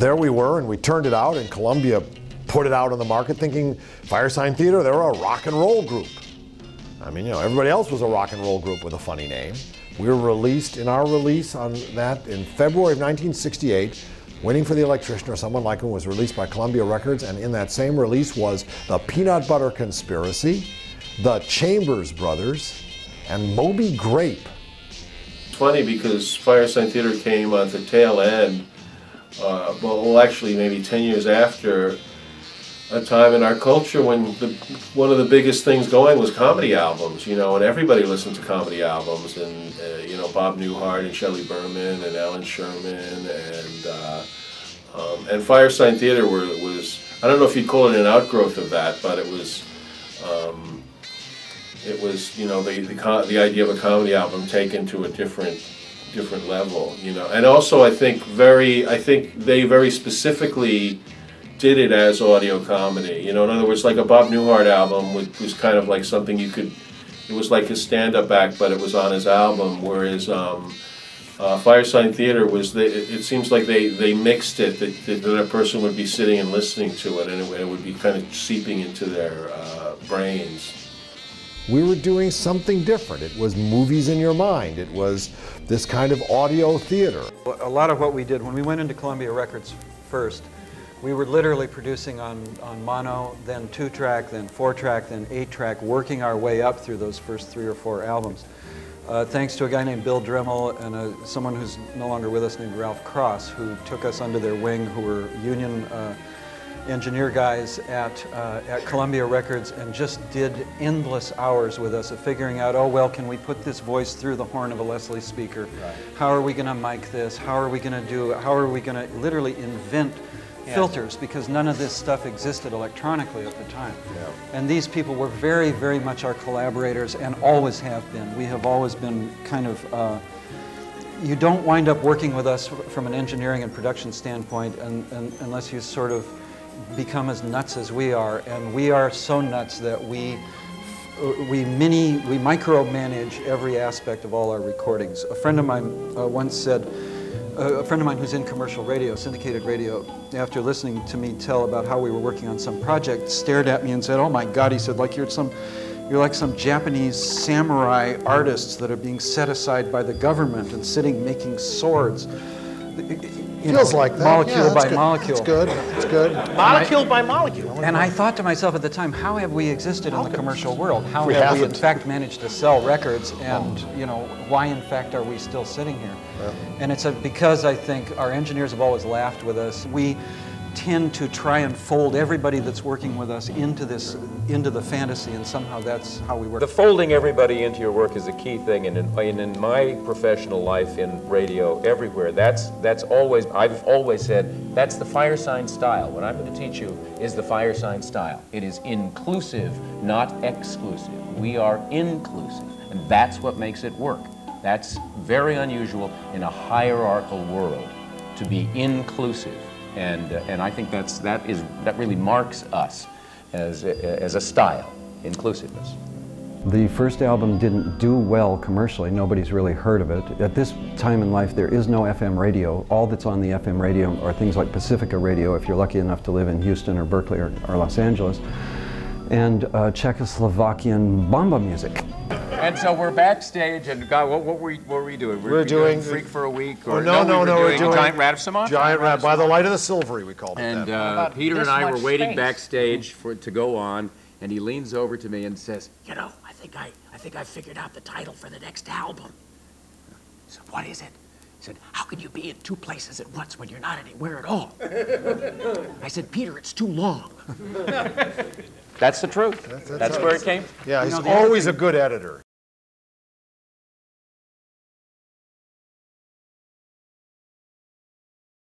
there we were, and we turned it out, and Columbia put it out on the market thinking Firesign Theatre, they were a rock and roll group. I mean, you know, everybody else was a rock and roll group with a funny name. We were released in our release on that in February of 1968. Waiting for the Electrician or Someone Like Him was released by Columbia Records, and in that same release was The Peanut Butter Conspiracy, The Chambers Brothers, and Moby Grape. It's funny because Firesign Theatre came on the tail end, uh, well, actually maybe 10 years after a time in our culture when the, one of the biggest things going was comedy albums, you know, and everybody listened to comedy albums, and uh, you know Bob Newhart and Shelley Berman and Allan Sherman and uh, um, and Firesign Theatre were, was I don't know if you'd call it an outgrowth of that, but it was um, it was you know the the, the idea of a comedy album taken to a different different level, you know, and also I think very I think they very specifically did it as audio comedy. You know, in other words, like a Bob Newhart album was, was kind of like something you could. It was like his stand-up act, but it was on his album. Whereas um, uh, Firesign Theatre was, the, it, it, seems like they, they mixed it that, that, that, a person would be sitting and listening to it, and it, it would be kind of seeping into their uh, brains. We were doing something different. It was movies in your mind. It was this kind of audio theater. A lot of what we did when we went into Columbia Records first we were literally producing on, on mono, then two track, then four track, then eight track, working our way up through those first three or four albums. Uh, thanks to a guy named Bill Driml and a, someone who's no longer with us named Ralph Cross, who took us under their wing, who were union uh, engineer guys at, uh, at Columbia Records and just did endless hours with us of figuring out, oh, well, can we put this voice through the horn of a Leslie speaker? Right. How are we going to mic this? How are we going to do, it? how are we going to literally invent yeah. filters because none of this stuff existed electronically at the time. Yeah. And these people were very, very much our collaborators and always have been. We have always been kind of, uh, you don't wind up working with us from an engineering and production standpoint and, and, unless you sort of become as nuts as we are. And we are so nuts that we we mini, we micromanage every aspect of all our recordings. A friend of mine uh, once said, a friend of mine who's in commercial radio, syndicated radio, after listening to me tell about how we were working on some project, stared at me and said, "Oh my God!" He said, "Like you're some, you're like some Japanese samurai artists that are being set aside by the government and sitting making swords." You Feels know, like that. Molecule yeah, by good. molecule. It's good. It's good. Molecule by molecule. And I thought to myself at the time, how have we existed in the commercial world? How we have haven't. we in fact managed to sell records? And you know, why in fact are we still sitting here? Yeah. And it's a, because I think our engineers have always laughed with us. We tend to try and fold everybody that's working with us into this, into the fantasy, and somehow that's how we work. The folding everybody into your work is a key thing, and in, in my professional life in radio, everywhere, that's that's always I've always said that's the Firesign style. What I'm going to teach you is the Firesign style. It is inclusive, not exclusive. We are inclusive, and that's what makes it work. That's very unusual in a hierarchical world to be inclusive and uh, and I think that's that is that really marks us as a, as a style, inclusiveness. The first album didn't do well commercially. Nobody's really heard of it. At this time in life, there is no FM radio. All that's on the FM radio are things like Pacifica Radio, if you're lucky enough to live in Houston or Berkeley or, or Los Angeles, and uh, Czechoslovakian bomba music. And so we're backstage, and God, what, what, were, we, what were we doing? Were we're we doing, Freak for a Week, or oh, no, no, no, we were doing, doing Giant Rat of Sumatra. Giant Rat by the light of the silvery, we called it. And uh, Peter and I were waiting space. backstage for to go on, and he leans over to me and says, "You know, I think I, I think I figured out the title for the next album." I said, "What is it?" He said, How can you be in two places at once when you're not anywhere at all? I said, Peter, it's too long. That's the truth. That's, that's, that's where it came. Yeah, he's always a good editor.